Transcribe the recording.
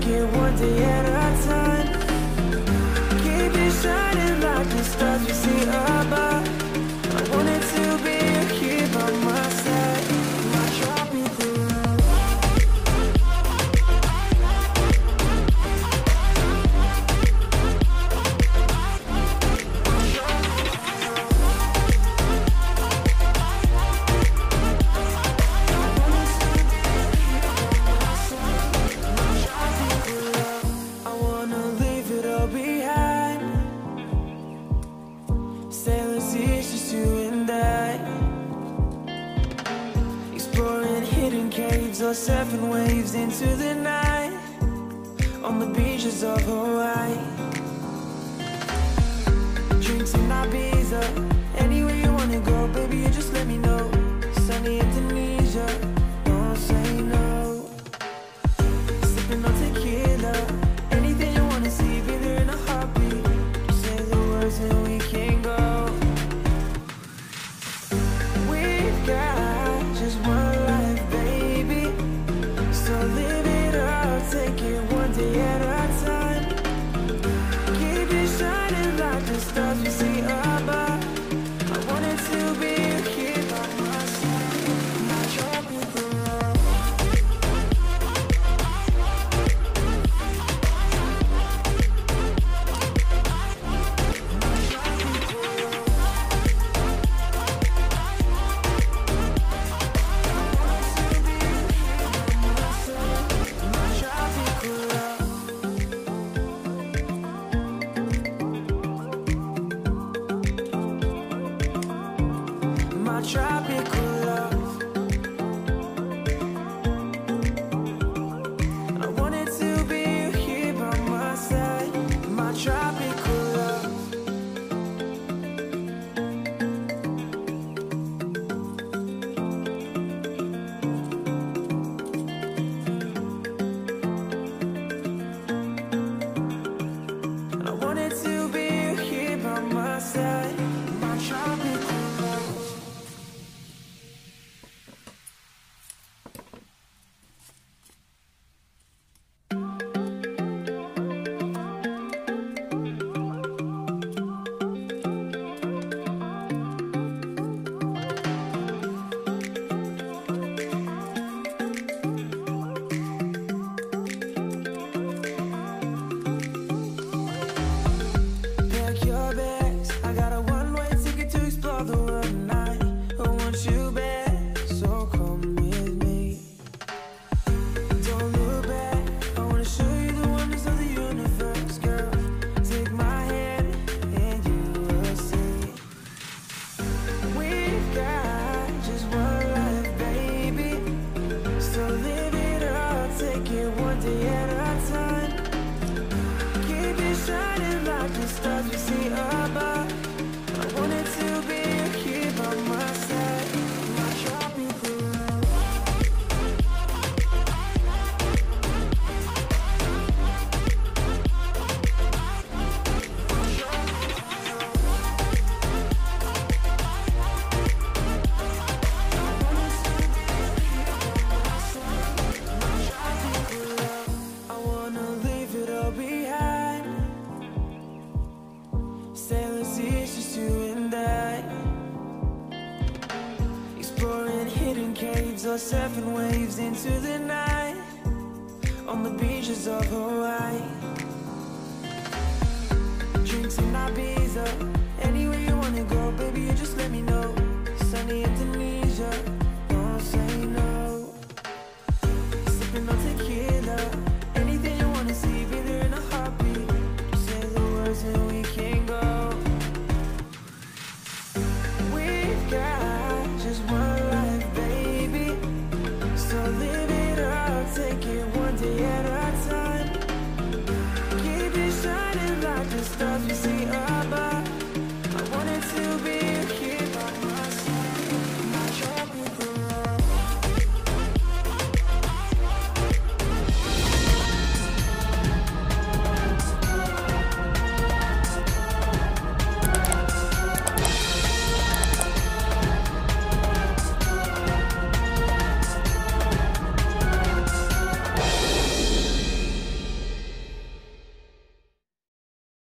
Take it one day at a time Keep it shining surfing waves into the night on the beaches of Hawaii. Drinks in Ibiza. stars we like you. or surfing waves into the night On the beaches of Hawaii. Drinks in Ibiza Anywhere you wanna go, baby, you just